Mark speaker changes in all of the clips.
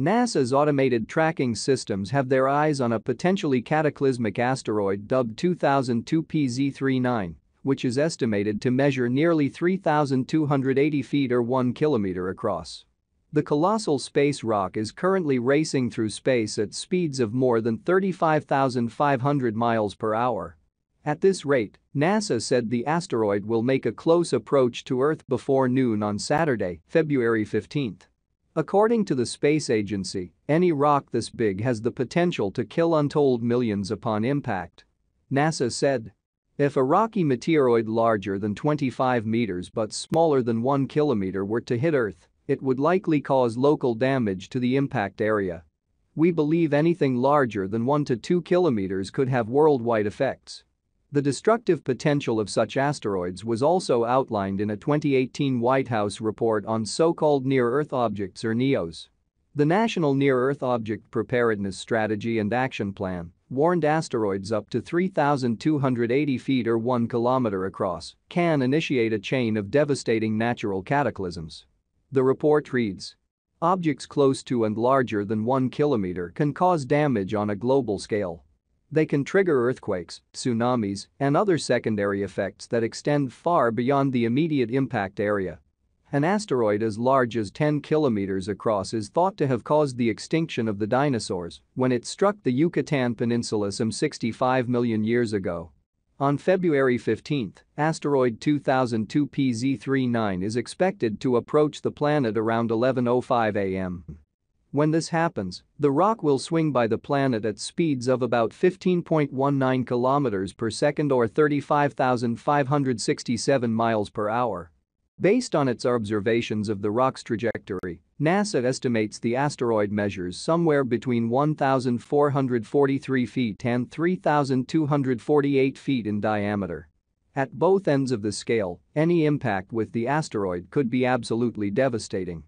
Speaker 1: NASA's automated tracking systems have their eyes on a potentially cataclysmic asteroid dubbed 2002 PZ39, which is estimated to measure nearly 3,280 feet or 1 kilometer across. The colossal space rock is currently racing through space at speeds of more than 35,500 miles per hour. At this rate, NASA said the asteroid will make a close approach to Earth before noon on Saturday, February 15. According to the space agency, any rock this big has the potential to kill untold millions upon impact. NASA said. If a rocky meteoroid larger than 25 meters but smaller than 1 kilometer were to hit Earth, it would likely cause local damage to the impact area. We believe anything larger than 1 to 2 kilometers could have worldwide effects. The destructive potential of such asteroids was also outlined in a 2018 White House report on so-called near-Earth objects or NEOs. The National Near-Earth Object Preparedness Strategy and Action Plan warned asteroids up to 3,280 feet or 1 kilometer across can initiate a chain of devastating natural cataclysms. The report reads. Objects close to and larger than 1 kilometer can cause damage on a global scale. They can trigger earthquakes, tsunamis, and other secondary effects that extend far beyond the immediate impact area. An asteroid as large as 10 kilometers across is thought to have caused the extinction of the dinosaurs when it struck the Yucatan Peninsula some 65 million years ago. On February 15, asteroid 2002 PZ39 is expected to approach the planet around 11.05 am. When this happens, the rock will swing by the planet at speeds of about 15.19 kilometers per second or 35,567 miles per hour. Based on its observations of the rock's trajectory, NASA estimates the asteroid measures somewhere between 1,443 feet and 3,248 feet in diameter. At both ends of the scale, any impact with the asteroid could be absolutely devastating.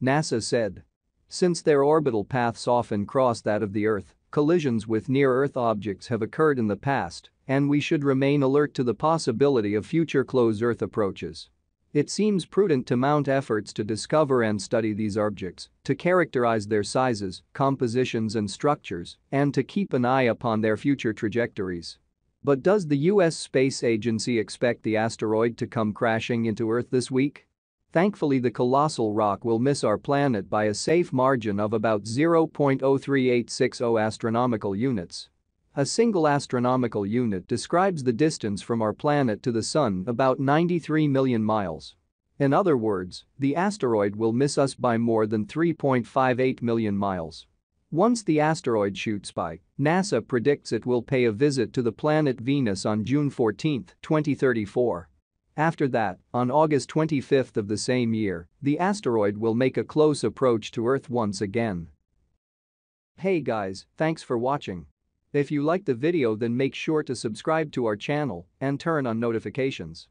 Speaker 1: NASA said. Since their orbital paths often cross that of the Earth, collisions with near-Earth objects have occurred in the past, and we should remain alert to the possibility of future close Earth approaches. It seems prudent to mount efforts to discover and study these objects, to characterize their sizes, compositions and structures, and to keep an eye upon their future trajectories. But does the US Space Agency expect the asteroid to come crashing into Earth this week? Thankfully the colossal rock will miss our planet by a safe margin of about 0.03860 astronomical units. A single astronomical unit describes the distance from our planet to the Sun about 93 million miles. In other words, the asteroid will miss us by more than 3.58 million miles. Once the asteroid shoots by, NASA predicts it will pay a visit to the planet Venus on June 14, 2034. After that, on August 25 of the same year, the asteroid will make a close approach to Earth once again. Hey guys, thanks for watching. If you liked the video then make sure to subscribe to our channel and turn on notifications.